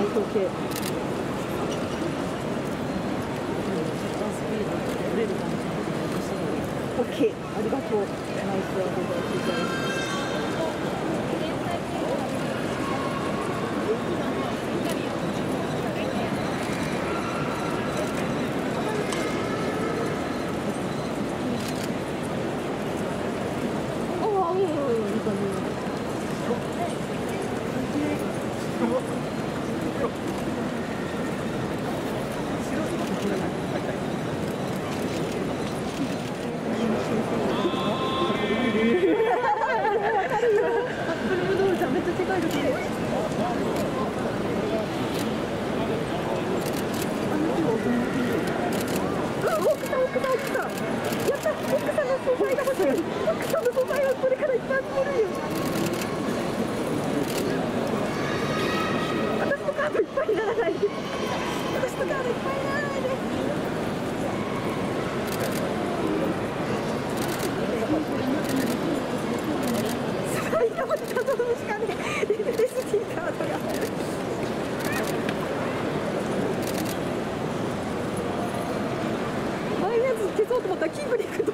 オッケー、ありがとう。ナイスアドバイス。あ奥さんの素材がんこれったキープリック